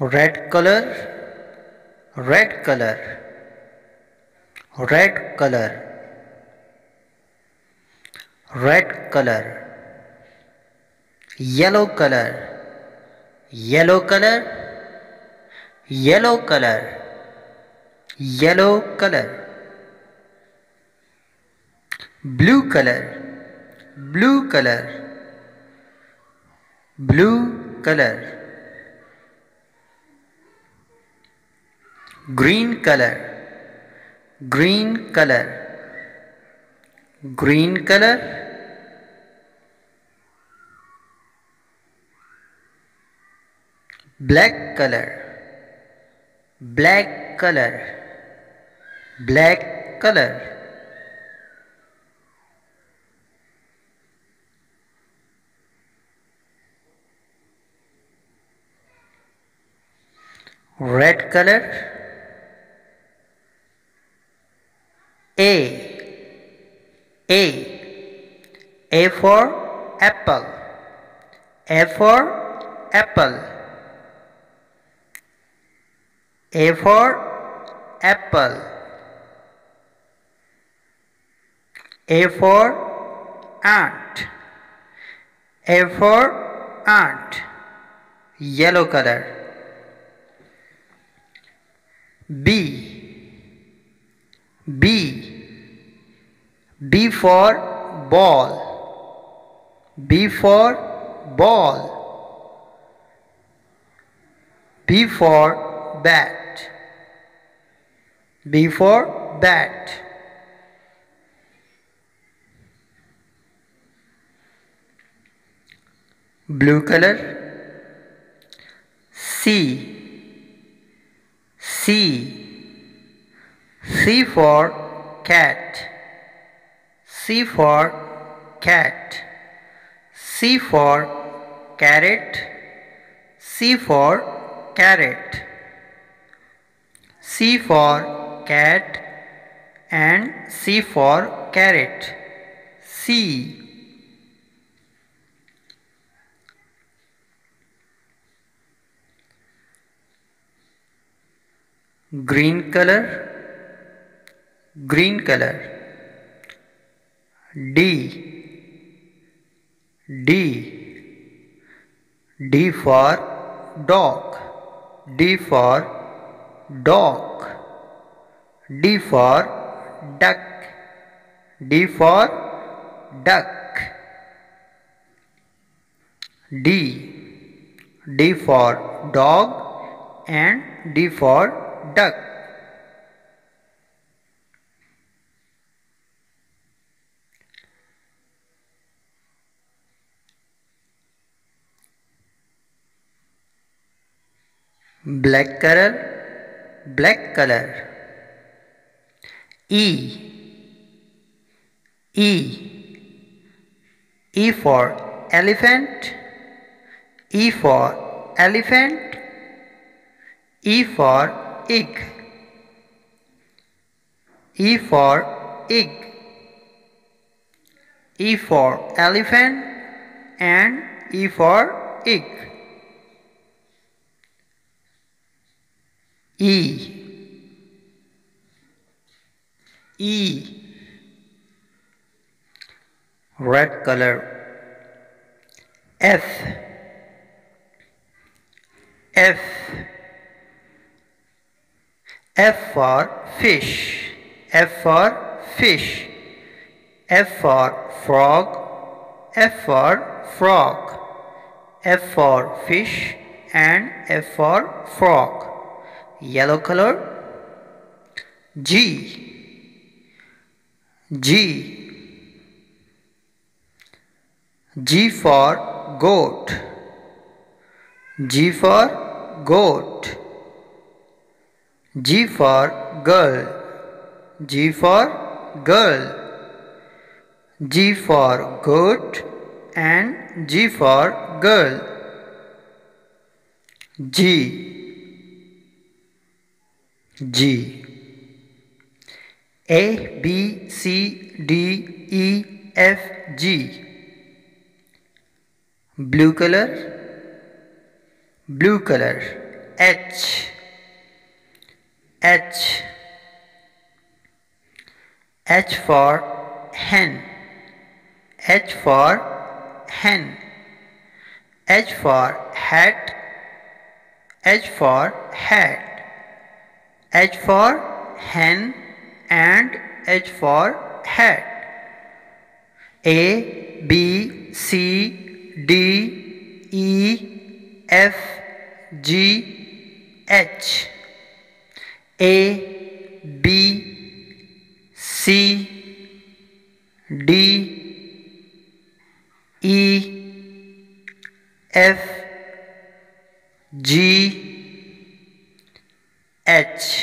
red color red color red color red color yellow color yellow color yellow color yellow color blue color blue color blue color green color. Green color. Green color. Black color. Black color. Black color. Red color A. A. A for apple. A for apple. A for apple. A for ant. A for ant. Yellow color. B B. B for ball. B for ball. B for bat. B for bat. Blue color. C. C C for cat. C for cat. C for carrot. C for carrot. C for cat and C for carrot. C. Green color green color. D. D. D for dog. D for dog. D for duck. D for duck. D. D for dog and D for duck black color black color. E E E for elephant E for elephant E for egg. E for egg. E for elephant and E for egg E E red color F. F. F for fish F for fish F for frog F for frog F for fish and F for frog yellow color? G. G. G for goat. G for goat. G for girl. G for girl. G for goat and G for girl. G G A B C D E F G blue color? Blue color. H H H for hen. H for hen. H for hat. H for hat H for hen and H for hat. A, B, C, D, E, F, G, H. A, B, C, D, E, F, G, H.